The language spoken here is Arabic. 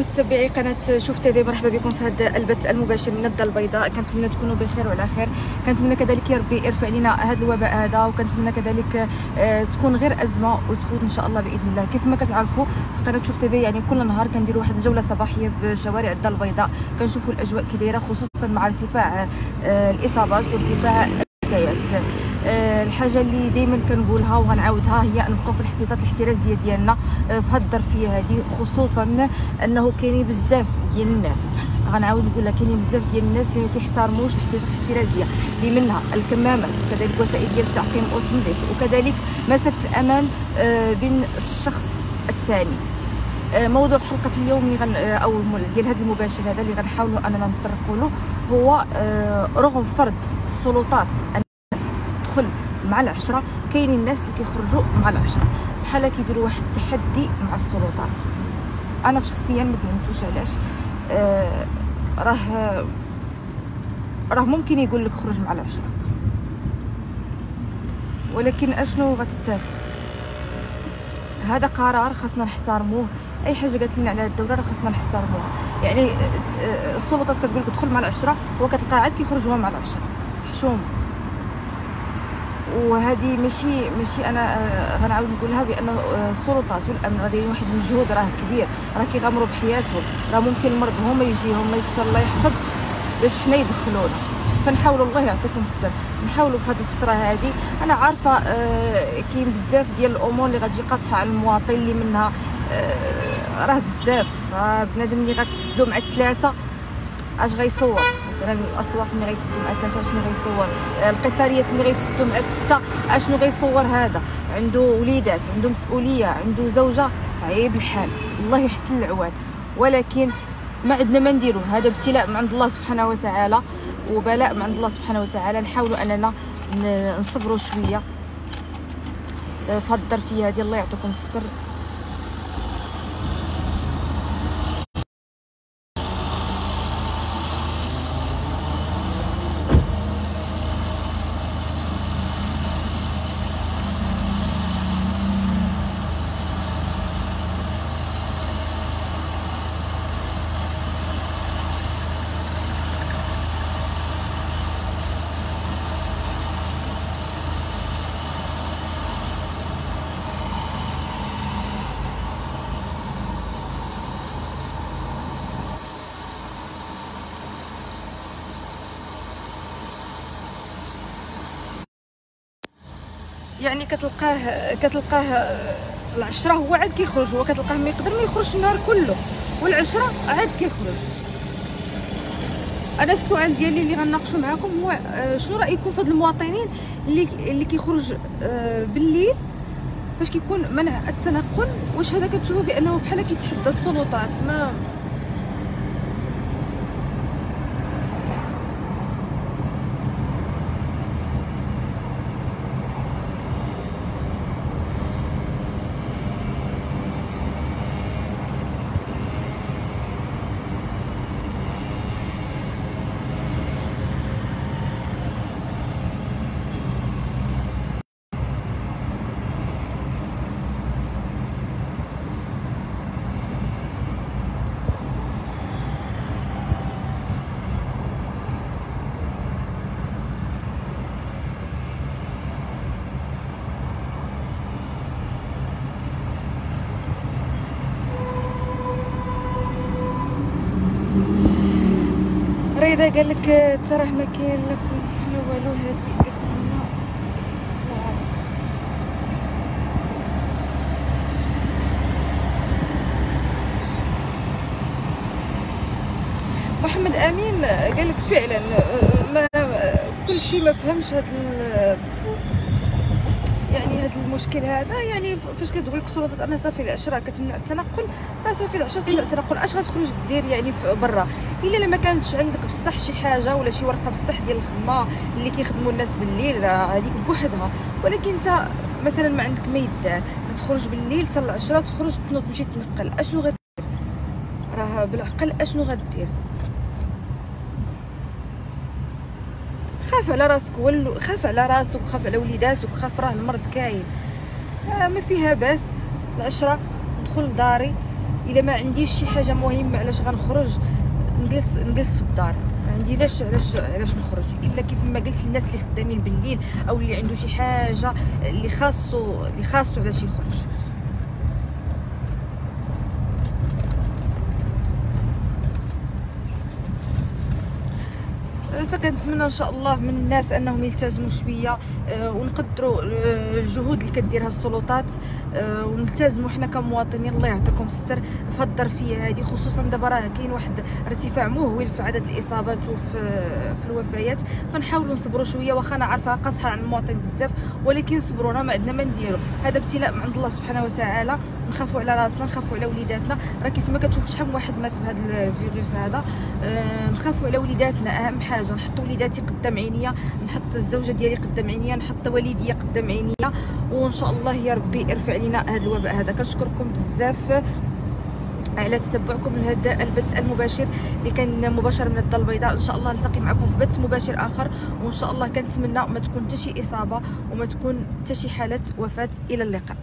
متابعي قناة شوف تيفي مرحبا بكم في هذا البث المباشر من الدار البيضاء. كنتمنى تكونوا بخير وعلى خير. كنتمنى كذلك يا ربي يرفع لنا هذا الوباء هذا وكنتمنى كذلك آه، تكون غير أزمة وتفوت إن شاء الله بإذن الله. كيف ما كتعرفوا في قناة شوف تيفي يعني كل نهار كنديروا واحد الجولة صباحية بشوارع الدار البيضاء. كنشوفوا الأجواء كي دايرة خصوصا مع ارتفاع آه، الإصابات وارتفاع آه، الحاجة اللي دائما كنقولها وغنعاودها هي نبقاو في الاحتياطات الاحترازية ديالنا آه، في هاد الظرفيه هذه خصوصا أنه كاينين بزاف ديال الناس. غنعاود نقول لك كاينين بزاف ديال الناس اللي ما كيحترموش الاحتياطات الاحترازية اللي منها الكمامات وكذلك وسائل ديال التعقيم والتنظيف وكذلك مسافة الأمان آه، بين الشخص الثاني. موضوع حلقة اليوم اللي غن أو ديال هذا المباشر هذا اللي غنحاولوا أننا نطرقوا له هو رغم فرض السلطات تدخل مع العشرة. كاينين الناس اللي كيخرجوا مع العشرة. بحال كيديروا واحد التحدي مع السلطات. أنا شخصيا ما فهمتوش علاش. آه راه راه ممكن يقول لك خرج مع العشرة. ولكن أشنو غتستافد؟ هذا قرار خاصنا نحترموه. أي حاجة قالت لنا على الدولة راه خاصنا نحترموها. يعني آه، السلطات كتقول لك دخل مع العشرة هو كتلقى عاد كيخرج هو مع العشرة. حشوم. وهذه ماشي ماشي أنا آه، غنعاود نقولها بأن آه، السلطات والأمن راه دايرين واحد المجهود راه كبير. راه كيغامروا بحياتهم. راه ممكن المرض هما يجيهم الله يسر الله يحفظ باش حنا يدخلونا. فنحاولوا الله يعطيكم السر. نحاولوا في هذه الفترة هذه. أنا عارفة آه كاين بزاف ديال الأمور اللي غتجي قاصحة على المواطن اللي منها آه راه بزاف. آه بنادم اللي غتسدلو مع الثلاثه اش غيصور؟ مثلا الأسواق ملي غيتسدوا مع ثلاثة شنو غيصور؟ القصاريات ملي غيتسدوا مع سته اشنو غيصور هذا؟ عنده وليدات عنده مسؤولية عنده زوجة؟ صعيب الحال. الله يحسن العوان. ولكن ما عندنا ما نديرو. هذا ابتلاء من عند الله سبحانه وتعالى. وبلاء من عند الله سبحانه وتعالى. نحاولوا أننا نصبروا شوية. في هذه الظرفية هذه الله يعطيكم السر. يعني كتلقاه كتلقاه العشرة هو عاد كيخرج هو كتلقاه ما يقدر ما يخرج النهار كله. والعشرة عاد كيخرج. أنا السؤال ديالي اللي غنناقشوا معكم هو آه، شنو رأيكم في المواطنين اللي اللي كيخرج آه، بالليل؟ فاش كيكون منع التنقل؟ واش هذا كتشوفوا بأنه بحال كيتحدى السلطات؟ ما رضا قال لك تراه ما كاين لا والو هادي كتسمى محمد أمين قال لك فعلا ما كل شيء ما فهمش هاد يعني هذا المشكل هذا؟ يعني فاش كتقول لك السلطات أنا صافي العشرة كتمنع التنقل. راه صافي العشرة تمنع التنقل. أش غتخرج دير يعني برا؟ إلا ما كانتش عندك بصح شي حاجة ولا شي ورقة بصح ديال الخدمة اللي كيخدموا الناس بالليل هذيك بوحدها. ولكن أنت مثلا ما عندك ما يدار تخرج بالليل حتى العشرة تخرج تنوض تمشي تنقل. أشنو غدير؟ راه بالعقل أشنو غدير؟ خاف على راسك ولو خاف على راسك خاف على وليداتك خاف راه المرض كاين. آه ما فيها باس العشرة ندخل لداري. إلا ما عنديش شي حاجة مهمة علاش غنخرج؟ نجلس نجلس في الدار. ما عندي لاش علاش علاش نخرج؟ إلا كيف ما قلت الناس اللي خدامين بالليل أو اللي عنده شي حاجة اللي خاصو اللي خاصو علاش يخرج. فكنتمنى إن شاء الله من الناس أنهم يلتزموا شوية آه، ونقدروا آه، الجهود اللي كديرها السلطات آه، ونلتزموا حنا كمواطنين. الله يعطيكم الستر في الظرفية هذه خصوصا دابا راه كاين واحد ارتفاع مهول في عدد الإصابات وفي في الوفيات. فنحاولوا نصبروا شوية واخا أنا عارفة قاصحه على المواطن بزاف ولكن صبروا راه ما عندنا ما نديروا هذا ابتلاء من عند الله سبحانه وتعالى. نخافوا على راسنا نخافوا على وليداتنا. راه كيف ما كتشوف شحال من واحد مات بهذا الفيروس هذا. آه نخافوا على وليداتنا. أهم حاجة نحط وليداتي قدام عينيا نحط الزوجة ديالي قدام عينيا نحط والديا قدام عينيا. وإن شاء الله يا ربي يرفع لنا هذا الوباء هذا. كنشكركم بزاف على تتبعكم لهذا البث المباشر اللي كان مباشر من الدار البيضاء. إن شاء الله نلتقي معكم في بث مباشر آخر. وإن شاء الله كنتمنى ما تكون حتى شي إصابة وما تكون حتى شي حالة وفاة. إلى اللقاء.